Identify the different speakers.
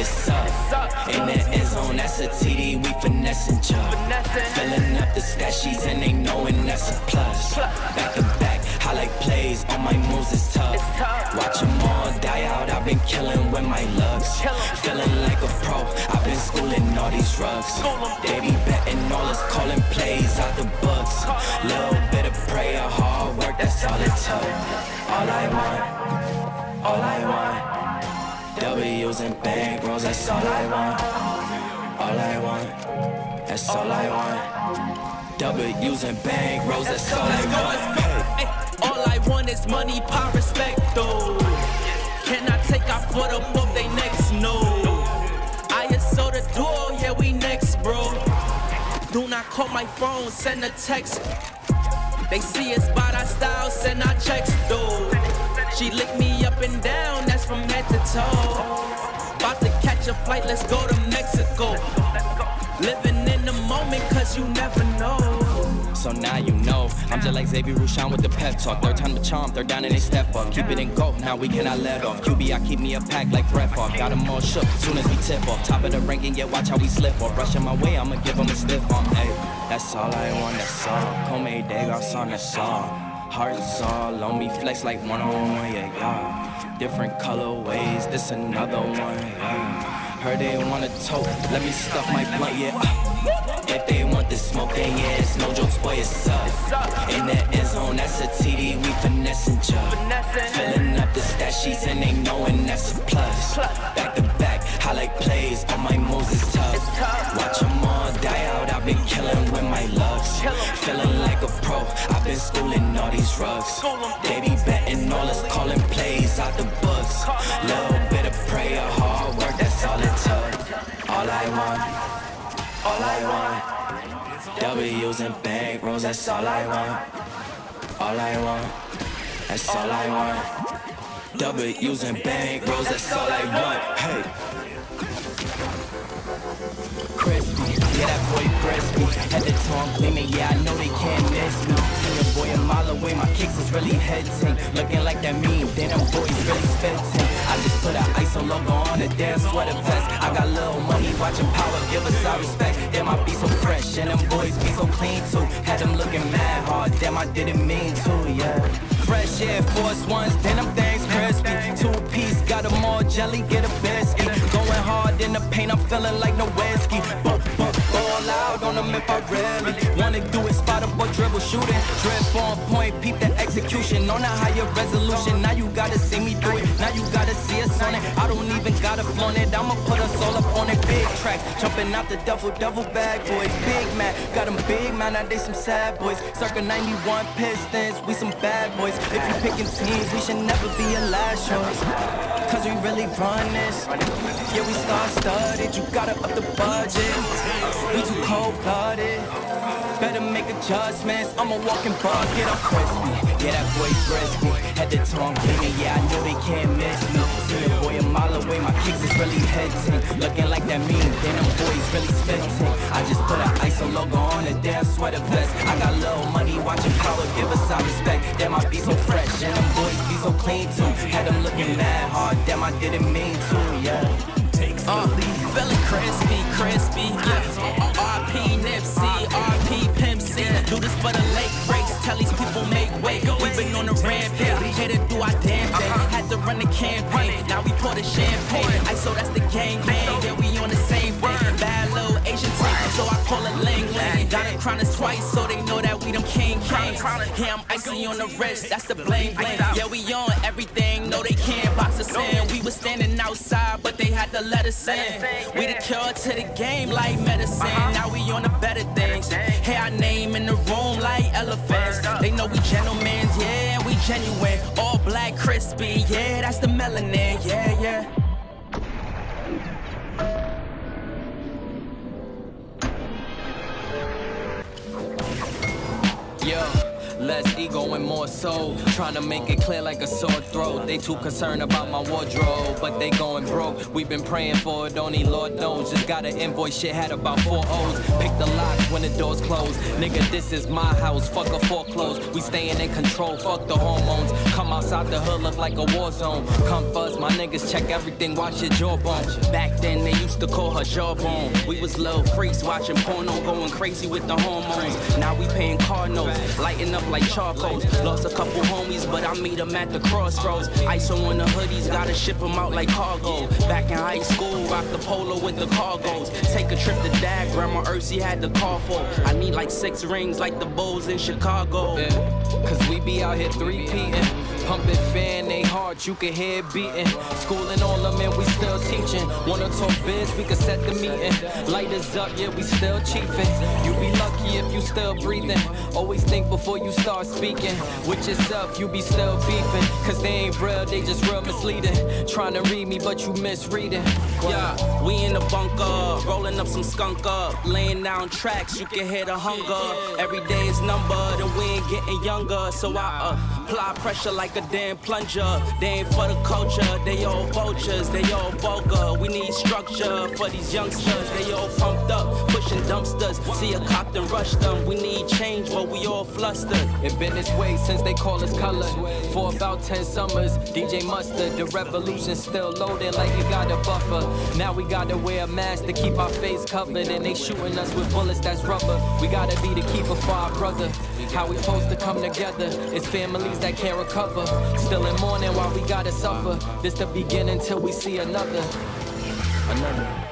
Speaker 1: it's up. In the end zone, that's a TD, we finessing job. Filling up the stat sheets and they knowing that's a plus. Back to back, highlight plays, all my moves is tough. Watch them all die out, I've been killing with my lugs. Feeling like a pro, I've been schooling all these rugs. They be betting all us calling plays out the books. Little bit of prayer, hard work, that's all it took. All I want, all I want. W's and bankrolls, that's all I want. All I want, that's all I want. W's and bankrolls, that's all I want.
Speaker 2: All I want is money, power, respect, though. Can I take our foot up off they necks? No. I is so the duo, yeah, we next, bro. Do not call my phone, send a text. They see us by our style, send our checks, though. She licked me up and down, that's from head to toe. About to catch a flight, let's go to Mexico. Living in the moment, cause you never know.
Speaker 1: So now you know. I'm just like Xavier Rushan with the pep talk. Third time the charm, third down and they step up. Keep it in go, now we cannot let off. QB, I keep me a pack like Brett Favre. Got them all shook soon as we tip off. Top of the ranking, yeah, watch how we slip off. Rushing my way, I'ma give them a stiff arm. Hey, that's all I want, that's all. Come day, garçon, that's all. Hearts all on me, flex like one on one, yeah, yeah. Different colorways, this another one, yeah. Heard they want a tote, let me stuff my blunt, yeah. Uh, if they want the smoke, then yeah, it's no jokes, boy, it's up. In that end zone, that's a TD, we finessing job. Filling up the stat sheets and they knowing that's a plus. Back back, like plays, all my moves is tough. Watch them all die out, I've been killing with my lugs. Feeling like a pro, I've been schooling all these rugs. They be betting all us calling plays out the books. Little bit of prayer, hard work, that's all it took. All I want. All I want, W's and bankrolls, that's all I want. All I want, that's all I want. W's and bankrolls, that's all I want. Hey. Yeah, that boy crispy. Had the tongue gleaming, yeah, I know they can't miss me. See a boy a mile away, my kicks is really hitting. Looking like that mean, then them boys really spitting. I just put an ISO logo on a damn sweater vest. I got little money, watching power, give us our respect. Damn, I be so fresh, and them boys be so clean too. Had them looking mad hard, damn, I didn't mean to, yeah. Fresh Air Force Ones, then them things Two piece, got them all jelly, get a biscuit. Going hard in the paint, I'm feeling like no whiskey. But, but, all out on them if I really wanna do it. Spot up or dribble, shooting. Drip on point, peep the execution on a higher resolution. Now you gotta see me do it. Now you gotta see us on it. I don't even gotta flaunt it. I'ma put us all up on it. Tracks, jumping out the duffel, double bag boys. Big man, got them big man. Now they some sad boys. Circa 91 Pistons, we some bad boys. If you picking teams, we should never be a last choice. Cause we really run this. Yeah, we star studded. You gotta up the budget. We too cold blooded. Better make adjustments. I'm a walking bucket. I'm crispy. Yeah, that boy crispy. Had the tongue gleaming. Yeah, I know they can't miss me. See boy kicks is really hitting. Looking like that mean. Then them boys really spitting. I just put an ISO logo on a damn sweater vest. I got little money watching power. Give us our respect. Damn, I be so fresh. And them boys be so clean too. Had them looking mad hard. Damn, I didn't mean to. Yeah.
Speaker 2: Crown us twice, so they know that we them king kings. Yeah, I'm icy on the wrist, that's the bling bling. Yeah, we on everything, no they can't box us in. We was standing outside, but they had to let us in. We the cure to the game like medicine. Uh-huh. Now we on the better things. Hey, our name in the room like elephants. They know we gentlemen, yeah, we genuine. All black, crispy, yeah, that's the melanin, yeah, yeah.
Speaker 1: Yo, let's
Speaker 3: ego and more soul. Trying to make it clear like a sore throat. They too concerned about my wardrobe, but they going broke. We've been praying for it, only Lord knows. Just got an invoice, shit had about four O's. Pick the locks when the doors close. Nigga, this is my house, fuck a foreclose. We staying in control, fuck the hormones. Come outside the hood, look like a war zone. Come fuzz, my niggas check everything, watch your jawbone. Back then they used to call her jawbone. We was little freaks watching porno, going crazy with the hormones. Now we paying car notes, lighting up like charcoals. Lost a couple homies, but I meet them at the crossroads. ISO on the hoodies, gotta ship them out like cargo. Back in high school, rock the polo with the cargos. Take a trip to dad, Grandma Ursie had the car for. I need like six rings like the Bulls in Chicago. Yeah, cause we be out here three-peating. Pumping fan, they hard, you can hear it beating. Schooling all them and we still teaching. Wanna talk biz, we can set the meeting. Light us up, yeah, we still chiefing. You be lucky if you still breathing. Always think before you start speaking. With yourself, you be still beefing. Cause they ain't real, they just real misleading. Trying to read me, but you misreading. Yeah, we in the bunker, rolling up some skunk up. Laying down tracks, you can hear the hunger. Every day is numbered and we ain't getting younger. So I uh, apply pressure like a damn plunger. They ain't for the culture, they all vultures, they all vulgar. We need structure for these youngsters, they all pumped up, pushing dumpsters. See a cop and rush them. We need change, but we all flustered. It been this way since they call us color. For about 10 summers, DJ Mustard, the revolution still loading like you got a buffer. Now we gotta wear a mask to keep our face covered, and they shooting us with bullets that's rubber. We gotta be the keeper for our brother. How we supposed to come together? It's families that can't recover. Still in mourning while we gotta suffer. This the beginning till we see another. Another.